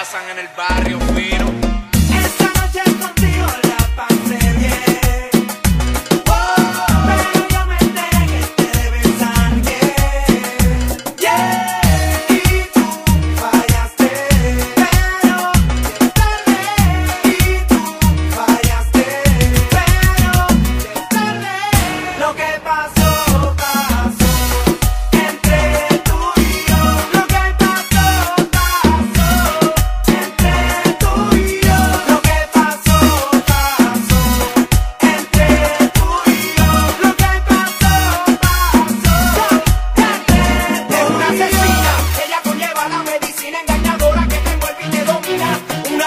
pasan en el barrio.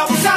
outside.